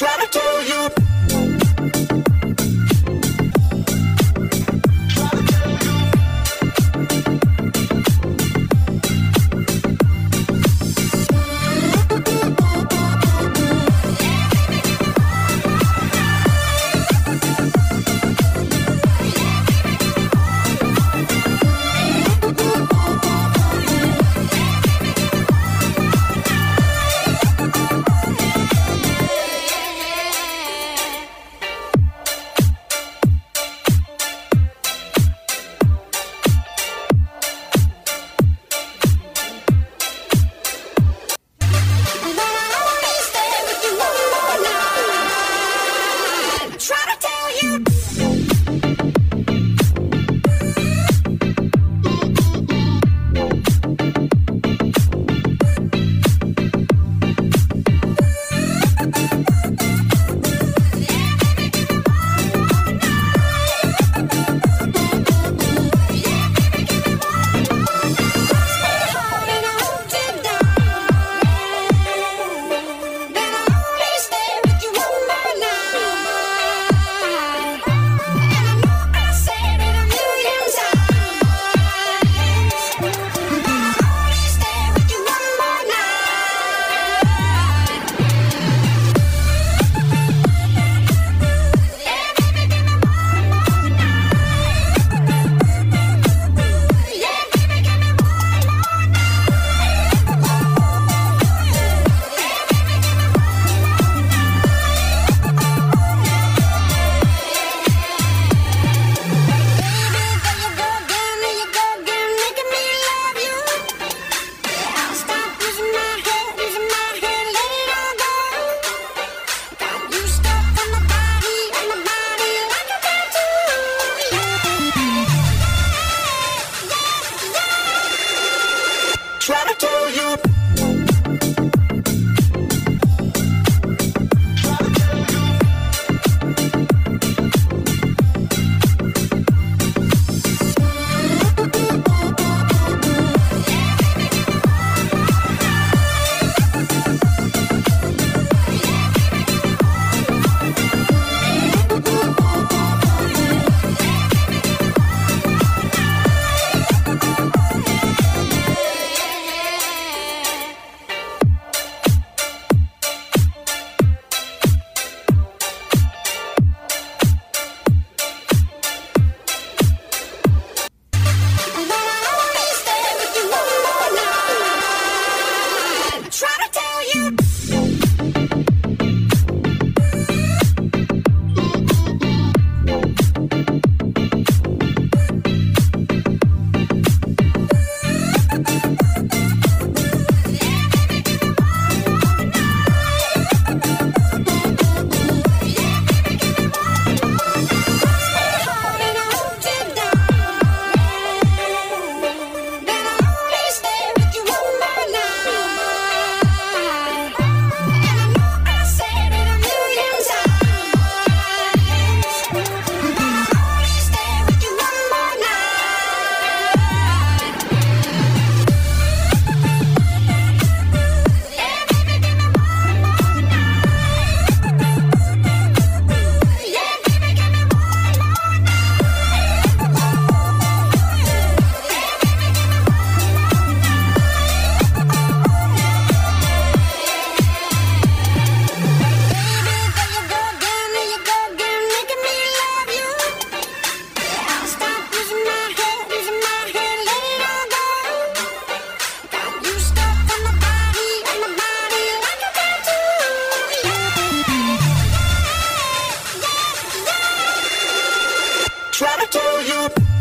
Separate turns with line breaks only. try to do you you.